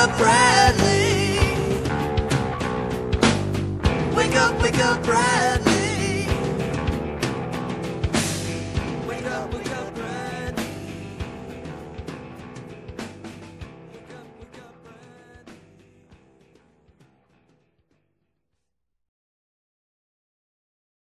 The up,